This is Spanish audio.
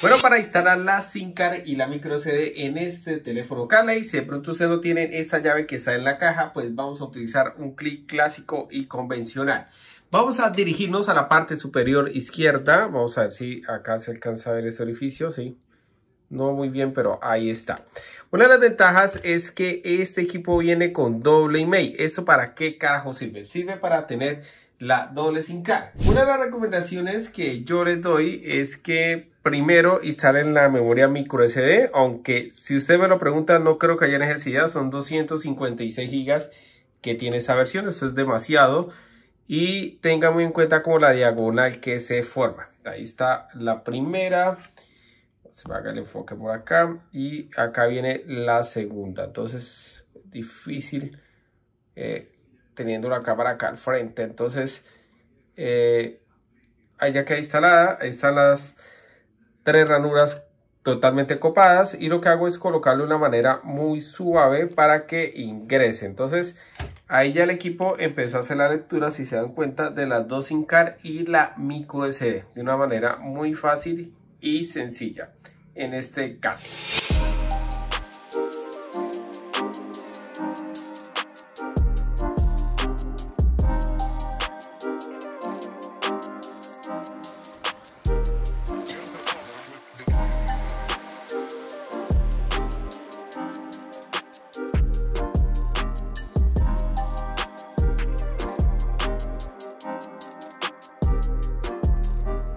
Bueno, para instalar la SIM y la micro SD en este teléfono Cali, si de pronto usted no tiene esta llave que está en la caja, pues vamos a utilizar un clic clásico y convencional. Vamos a dirigirnos a la parte superior izquierda. Vamos a ver si acá se alcanza a ver ese orificio, sí. No muy bien, pero ahí está. Una de las ventajas es que este equipo viene con doble email. ¿Esto para qué carajo sirve? Sirve para tener la doble SIM. Una de las recomendaciones que yo les doy es que primero instalen la memoria micro SD, aunque si usted me lo pregunta no creo que haya necesidad, son 256 gigas que tiene esta versión, eso es demasiado y tenga muy en cuenta como la diagonal que se forma. Ahí está la primera, se va a el enfoque por acá y acá viene la segunda, entonces difícil eh, teniendo la cámara acá al frente, entonces eh, ahí ya queda instalada, ahí están las tres ranuras totalmente copadas y lo que hago es colocarlo de una manera muy suave para que ingrese. Entonces ahí ya el equipo empezó a hacer la lectura si se dan cuenta de las dos SIM card y la micro SD de una manera muy fácil y sencilla en este caso